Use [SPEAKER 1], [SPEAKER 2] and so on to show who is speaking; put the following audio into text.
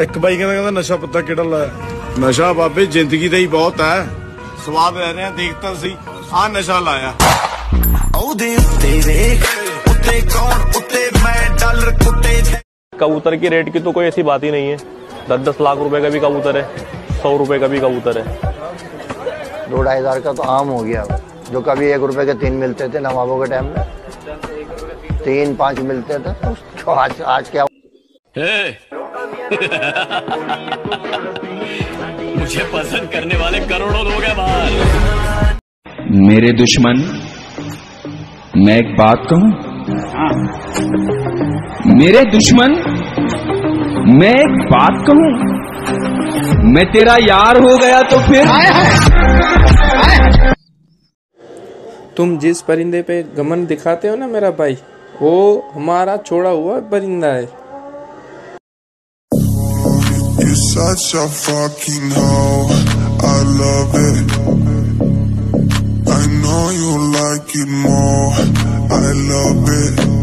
[SPEAKER 1] ਇੱਕ ਬਾਈ ਕਹਿੰਦਾ ਕਹਿੰਦਾ ਨਸ਼ਾ ਪੱਤਾ ਕਿਹੜਾ ਲਾਇਆ ਨਸ਼ਾ ਬਾਬੇ ਜ਼ਿੰਦਗੀ ਦਾ ਹੀ ਬਹੁਤ ਹੈ ਸਵਾਦ ਲੈ ਰਹੇ ਆ ਦੇਖ ਤਾਂ ਸੀ ਆ ਨਸ਼ਾ ਲਾਇਆ
[SPEAKER 2] ਉਹਦੇ ਉੱਤੇ ਵੇਖ ਉੱਤੇ ਕੌਣ ਉੱਤੇ ਮੈਂ ਡਾਲਰ ਕੁੱਟੇ
[SPEAKER 3] कबूतर की रेट की तो कोई ऐसी बात ही नहीं है दस दस लाख रुपए का भी कबूतर है सौ रुपए का भी कबूतर है
[SPEAKER 4] दो ढाई हजार का तो आम हो गया जो कभी एक रुपए के तीन मिलते थे नवाबों के टाइम में तीन पांच मिलते थे तो आज आज क्या
[SPEAKER 3] मुझे पसंद करने वाले करोड़ों लोग हैं बाहर।
[SPEAKER 5] मेरे दुश्मन मैं एक बात कहूँ? मेरे दुश्मन मैं एक बात कहूँ? मैं तेरा यार हो गया तो फिर?
[SPEAKER 6] तुम जिस परिंदे पे गमन दिखाते हो ना मेरा भाई वो हमारा छोड़ा हुआ परिंदा है।
[SPEAKER 7] Such a fucking hoe. I love it. I know you like it more. I love it.